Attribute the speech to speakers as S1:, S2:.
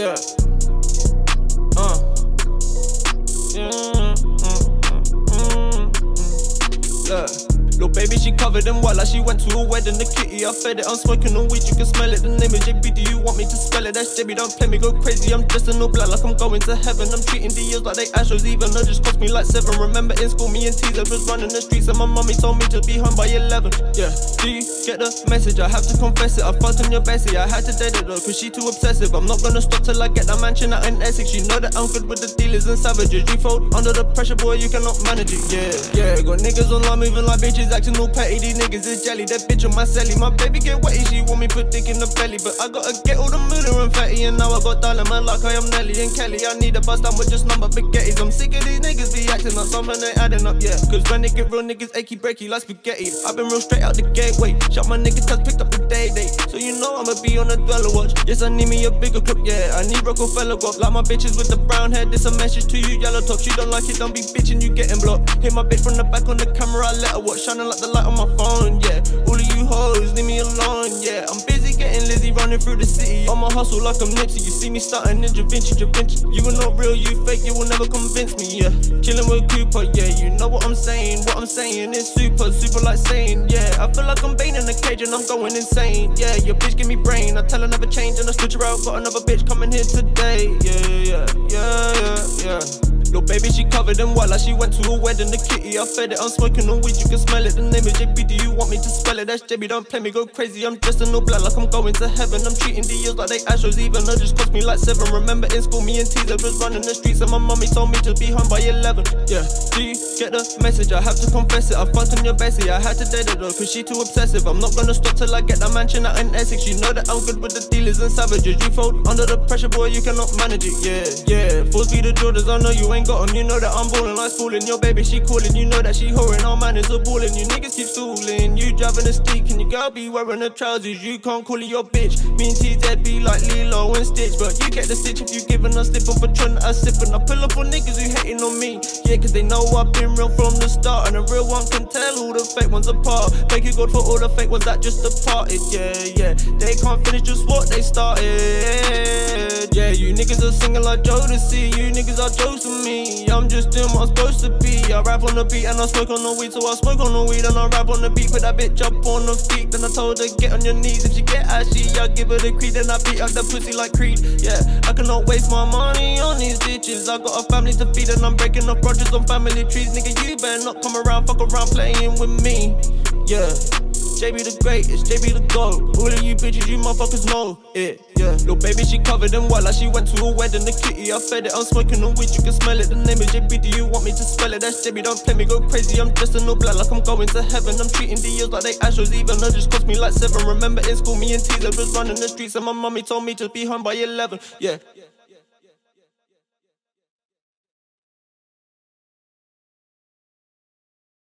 S1: Yeah. Uh. Mm-hmm. Mm-hmm. Mm-hmm. Yeah. Mm, mm, Look baby, she covered in white like she went to a wedding. The kitty, I fed it. I'm smoking on weed, you can smell it. The name is JB, do you want me to spell it? That's JB, don't play me, go crazy. I'm dressed in all black like I'm going to heaven. I'm treating the years like they Astros, even though just cost me like seven. Remember in school, me and Teaser was running the streets, and my mommy told me to be home by 11. Yeah, do you get the message? I have to confess it. I fucked on your Bessie, I had to date it though, cause she too obsessive. I'm not gonna stop till I get that mansion out in Essex. You know that I'm good with the dealers and savages. You fold under the pressure, boy, you cannot manage it. Yeah, yeah, got niggas online moving like bitches, acting all petty. These niggas is jelly. That bitch on my celly. My baby get wetty, she want me put dick in the belly, but I gotta get all the moolah and I'm fatty, and now I got diamond man like I am Nelly and Kelly. I need a bust down with just number spaghettis. I'm sick of these niggas be acting up, something ain't adding up, yeah. Cause when they get real niggas achy breaky like spaghetti. I've been real straight out the gateway. Shot my niggas touch, picked up the day day. So you know I'ma be on the dweller watch. Yes, I need me a bigger clip, yeah. I need Rockefeller guap. Like my bitches with the brown hair. This a message to you, yellow top. You don't like it, don't be bitching, you getting blocked. Hit my bitch from the back on the camera, I let her watch. Shining like the light on my phone, yeah. All of you hoes, leave me alone, yeah. I'm busy getting Lizzie running through the city. On my hustle like I'm Nipsey. You see me starting in Da Vinci, Da Vinci. You are not real, you fake, you will never convince me, yeah. Chilling with Cooper, yeah. You know what I'm saying, what I'm saying is super, super like saying, yeah. I feel like I'm Bane in a cage and I'm going insane, yeah. Your bitch give me brain, I tell her never change and I switch her out. Got another bitch coming here today, yeah, yeah, covered in white like she went to a wedding. The kitty, I fed it. I'm smoking on weed, you can smell it. The want me to spell it? That's JB, don't play me, go crazy. I'm dressed in all black like I'm going to heaven. I'm treating the years like they Astros, even though just cost me like seven. Remember in school, me and Teaser was running the streets, and my mommy told me to be home by 11. Yeah, do you get the message? I have to confess it. I fucked on your Bessie, I had to date her though, cause she too obsessive. I'm not gonna stop till I get that mansion out in Essex. You know that I'm good with the dealers and savages. You fold under the pressure, boy, you cannot manage it. Yeah, yeah. Full speed of Jordans, I know you ain't got them. You know that I'm ballin', like schooling. Your baby, she calling. You know that she whoring. All man is a ballin'. You niggas keep stooling. You driving a stick, and your girl be wearing the trousers. You can't call it your bitch. Me and TZ be like Lilo and Stitch, but you get the stitch if you giving a slip of a trend I sippin'. I pull up on niggas who hating on me. Yeah, cause they know I've been real from the start, and a real one can tell all the fake ones apart. Thank you God for all the fake ones that just departed. Yeah, yeah. They can't finish just what they started. Yeah, niggas are singing like Jodeci. You niggas are jokes to me. I'm just what I'm supposed to be. I rap on the beat and I smoke on the weed, so I smoke on the weed and I rap on the beat. Put that bitch up on the feet. Then I told her get on your knees. If she get ashy, I give her the creed. Then I beat up the pussy like Creed. Yeah, I cannot waste my money on these bitches. I got a family to feed and I'm breaking up projects on family trees. Nigga, you better not come around, fuck around playing with me. Yeah. JB the greatest, JB the GOAT. All of you bitches, you motherfuckers know it. Yeah, little baby, she covered in white like she went to a wedding. The kitty, I fed it. I'm smoking on weed, you can smell it. The name is JB. Do you want me to spell it? That's JB. Don't play me, go crazy. I'm dressed in all black like I'm going to heaven. I'm treating the years like they Astros, even though just cost me like seven. Remember in school, me and was running the streets, and my mommy told me to be home by 11. Yeah.